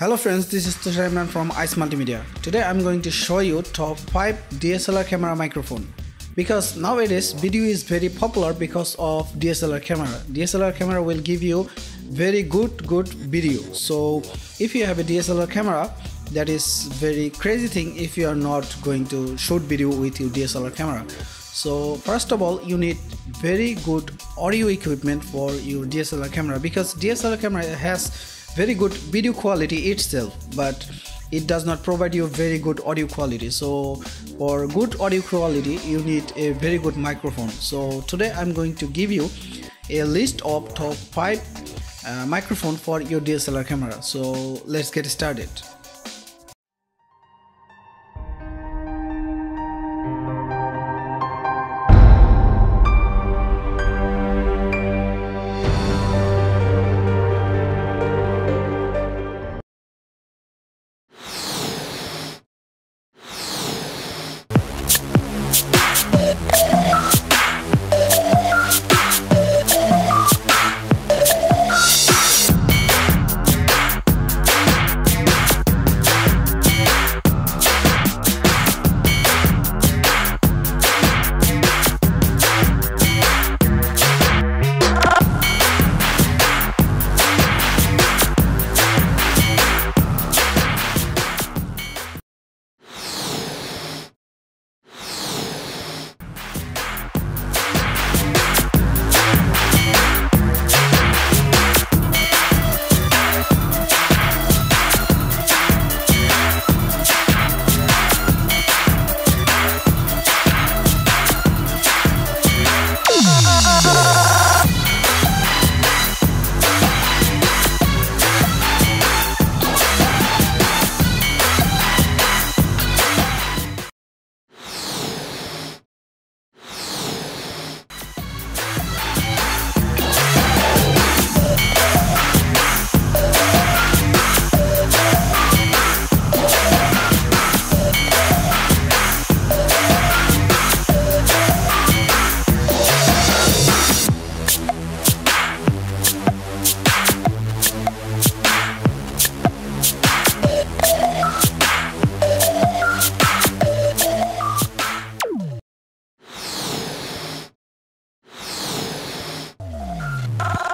Hello friends, this is Tusar Imran from ICE Multimedia. Today I'm going to show you top 5 DSLR camera microphone. Because nowadays video is very popular because of DSLR camera. DSLR camera will give you very good good video. So if you have a DSLR camera, that is very crazy thing if you are not going to shoot video with your DSLR camera. So first of all, you need very good audio equipment for your DSLR camera because DSLR camera has very good video quality itself but it does not provide you very good audio quality. So for good audio quality you need a very good microphone. So today i'm going to give you a list of top 5 uh, microphone for your dslr camera. So let's get started Yeah. Oh!